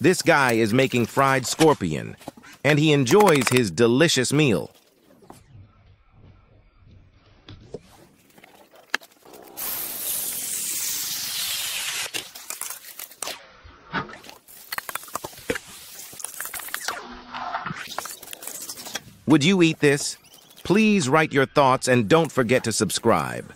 This guy is making fried scorpion, and he enjoys his delicious meal. Would you eat this? Please write your thoughts and don't forget to subscribe.